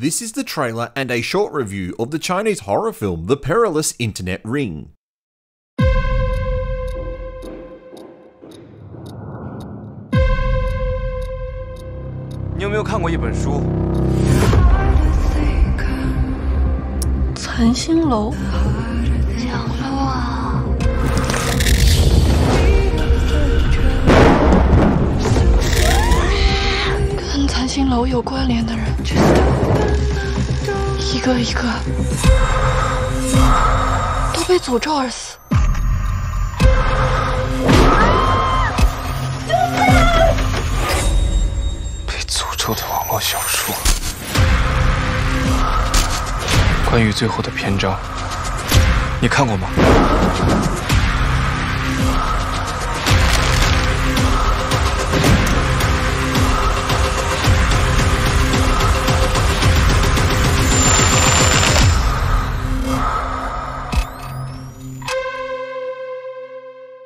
This is the trailer and a short review of the Chinese horror film The Perilous Internet Ring. 你有没有看过一本书？残星楼， 楼有关联的人，一个一个都被诅咒而死。被诅咒的网络小说，关于最后的篇章，你看过吗？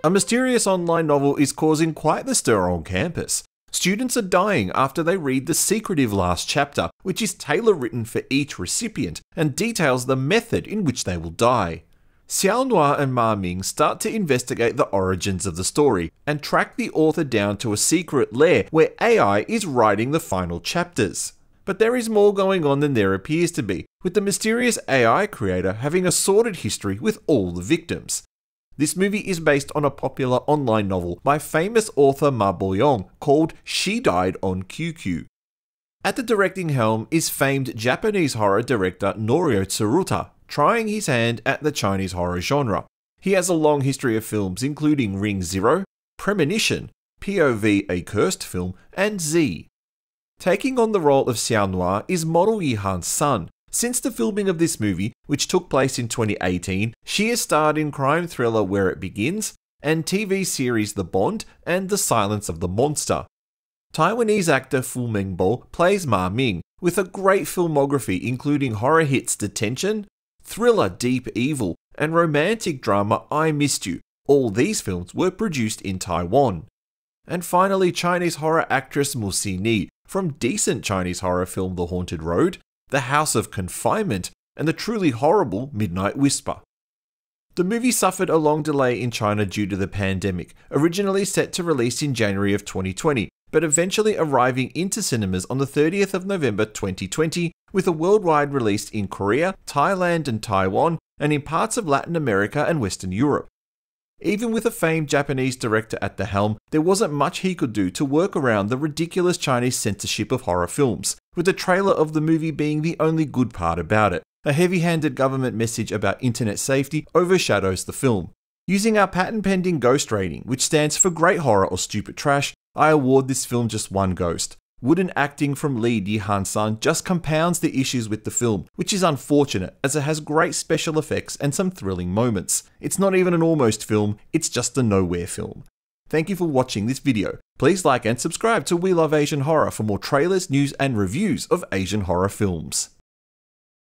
A mysterious online novel is causing quite the stir on campus. Students are dying after they read the secretive last chapter, which is tailor written for each recipient and details the method in which they will die. Xiao Noir and Ma Ming start to investigate the origins of the story and track the author down to a secret lair where AI is writing the final chapters. But there is more going on than there appears to be, with the mysterious AI creator having a sordid history with all the victims. This movie is based on a popular online novel by famous author Ma Boyong called She Died on QQ. At the directing helm is famed Japanese horror director Norio Tsuruta, trying his hand at the Chinese horror genre. He has a long history of films including Ring Zero, Premonition, POV A Cursed Film, and Z. Taking on the role of Xiao Noir is model Yihan Sun, since the filming of this movie, which took place in 2018, she has starred in crime thriller Where It Begins and TV series The Bond and The Silence of the Monster. Taiwanese actor Fu Mengbo plays Ma Ming, with a great filmography including horror hits Detention, thriller Deep Evil, and romantic drama I Missed You. All these films were produced in Taiwan. And finally, Chinese horror actress Mu Ni from decent Chinese horror film The Haunted Road, the House of Confinement, and the truly horrible Midnight Whisper. The movie suffered a long delay in China due to the pandemic, originally set to release in January of 2020, but eventually arriving into cinemas on the 30th of November 2020 with a worldwide release in Korea, Thailand, and Taiwan, and in parts of Latin America and Western Europe. Even with a famed Japanese director at the helm, there wasn't much he could do to work around the ridiculous Chinese censorship of horror films, with the trailer of the movie being the only good part about it. A heavy handed government message about internet safety overshadows the film. Using our patent pending ghost rating, which stands for great horror or stupid trash, I award this film just one ghost. Wooden acting from Lee Yihan Sun just compounds the issues with the film, which is unfortunate as it has great special effects and some thrilling moments. It's not even an almost film, it's just a nowhere film. Thank you for watching this video. Please like and subscribe to We Love Asian Horror for more trailers, news, and reviews of Asian horror films.